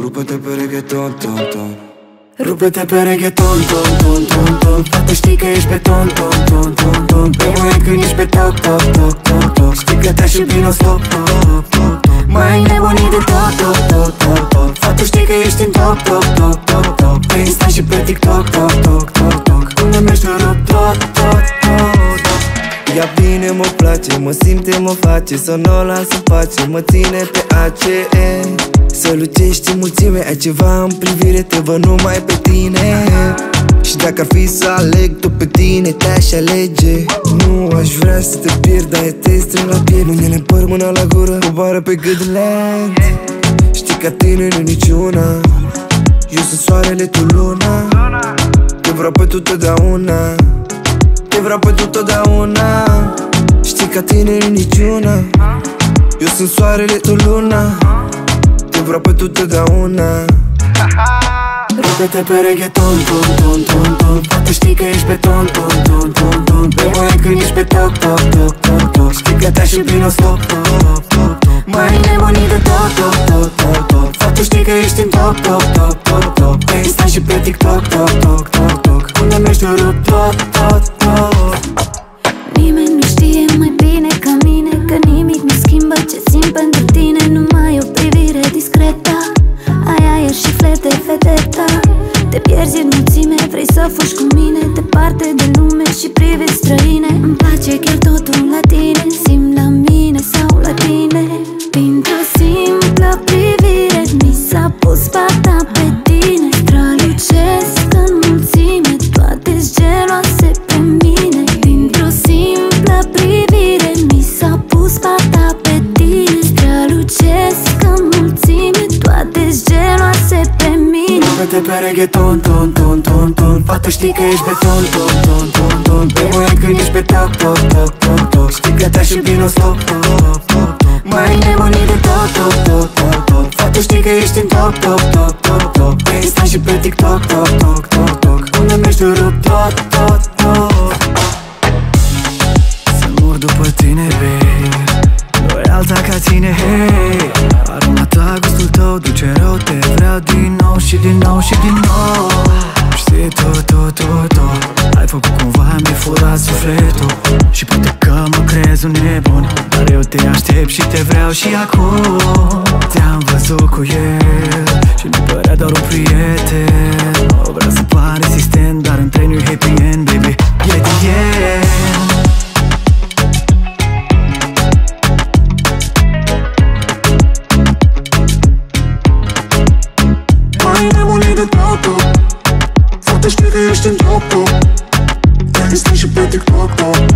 Rupe-te pe reggaeton, ton, ton. Rupe-te pe reggaeton, ton, ton, ton, ton. Fată știi că ești pe ton, ton, ton, ton, ton. Pe mâine când ești pe toc, toc, toc, toc, toc Știi că te-aș iubi non stop, top, top, top Mai ai nebunit de tot, tot, tot, tot, tot Fată știi că ești în top, top, top, top, top. Pe Insta și pe TikTok, toc, toc, toc, toc Unde mergi tu rup tot, tot, tot, tot Ea bine mă place, mă simte, mă face Să nu o las în pace, mă ține pe ACE Să lucești în mulțime, ai ceva în privire Te văd numai pe tine. Și dacă ar fi să aleg tu pe tine, te-aș alege. Nu aș vrea să te pierd, dar te strâng la piept. Mâinile în păr, mâna la gură, coboară pe gât lent. Știi ca tine nu niciuna Eu sunt soarele, tu luna. Te vreau pe tu totdeauna te vreau pe tu totdeauna. Știi ca tine niciuna Eu sunt soarele, tu luna. Te vreau pe tu totdeauna. Rupe-te pe reggaeton, ton, ton, ton, ton. Poate știi că ești pe ton, ton, ton, ton, ton. Pe mâine când ești pe toc, toc, toc, toc, toc. Știi că te-aș iubi non stop, top, top, top, top Mai ai nebunit de tot, tot, tot, tot, tot Fată știi că ești în top, top, top, top, top. Pe Insta și pe TikTok, toc, toc, toc, toc. Unde mergi tu rup tot, tot, tot pierzi în mulțime, vrei să fugi cu mine Departe de lume și privești străine. Îmi place chiar totul la tine mine Rupe-te pe reggaeton, ton, ton, ton, ton. Fată știi că ești pe ton, ton, ton, ton, ton Pe mâine când ești pe toc, toc, toc, toc, toc. Știi că te-aș iubi non stop, top, top, top, top Mai ai nebunit de tot, tot, tot, tot, tot. Fată știi că ești în top, top, top, top, top. Pe Insta și pe TikTok, toc, toc, toc, toc. Unde mergi tu rup tot, tot, tot. Să mor după tine, babe. Nu e alta ca tine, hei din nou și din nou. Și din nou Știi tot, tot, tot, tot. Ai făcut cumva, mi-ai furat sufletul. Și poate că mă crezi un nebun Dar eu te aștept și te vreau și acum. Te-am văzut cu el Și mi părea doar un prieten Foarte știi că ești în top, top Pe Insta și pe TikTok, top